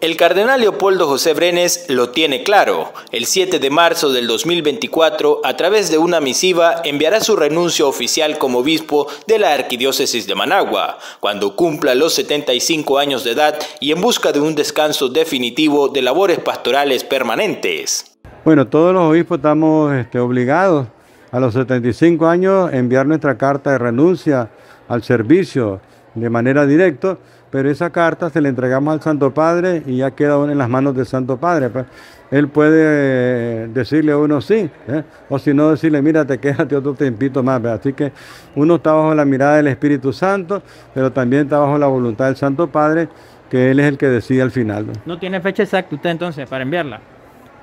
El cardenal Leopoldo José Brenes lo tiene claro. El 7 de marzo del 2024, a través de una misiva, enviará su renuncia oficial como obispo de la Arquidiócesis de Managua, cuando cumpla los 75 años de edad y en busca de un descanso definitivo de labores pastorales permanentes. Bueno, todos los obispos estamos este, obligados a los 75 años enviar nuestra carta de renuncia al servicio de manera directa pero esa carta se la entregamos al Santo Padre y ya queda en las manos del Santo Padre. Pues. Él puede eh, decirle a uno sí, ¿eh? o si no decirle, mira, te quédate otro tiempito más. Así que uno está bajo la mirada del Espíritu Santo, pero también está bajo la voluntad del Santo Padre, que Él es el que decide al final. ¿No, tiene fecha exacta usted entonces para enviarla?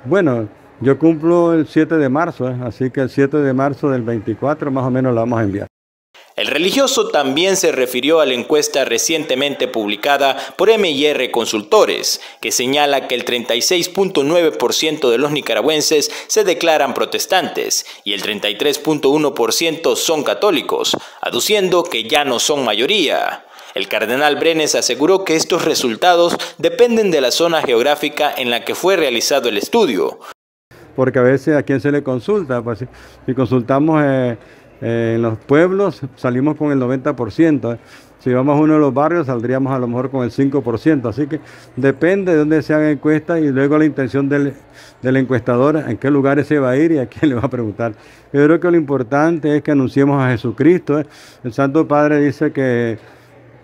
Bueno, yo cumplo el 7 de marzo, ¿eh? así que el 7 de marzo del 24 más o menos la vamos a enviar. El religioso también se refirió a la encuesta recientemente publicada por MIR Consultores, que señala que el 36.9% de los nicaragüenses se declaran protestantes y el 33.1% son católicos, aduciendo que ya no son mayoría. El cardenal Brenes aseguró que estos resultados dependen de la zona geográfica en la que fue realizado el estudio. Porque a veces a quién se le consulta, pues si consultamos eh, eh, en los pueblos salimos con el 90%. ¿eh? Si vamos a uno de los barrios saldríamos a lo mejor con el 5%. Así que depende de dónde se haga encuesta y luego la intención del, del encuestador, en qué lugares se va a ir y a quién le va a preguntar. Yo creo que lo importante es que anunciemos a Jesucristo. ¿eh? El Santo Padre dice que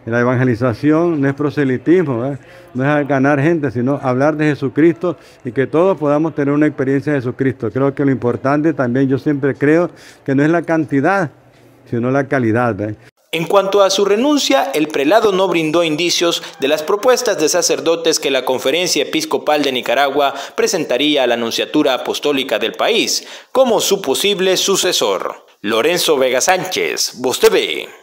la evangelización no es proselitismo, ¿eh? no es ganar gente, sino hablar de Jesucristo y que todos podamos tener una experiencia de Jesucristo. Creo que lo importante también, yo siempre creo que no es la cantidad, sino la calidad. En cuanto a su renuncia, el prelado no brindó indicios de las propuestas de sacerdotes que la Conferencia Episcopal de Nicaragua presentaría a la Anunciatura Apostólica del país como su posible sucesor. Lorenzo Vega Sánchez, Voz TV.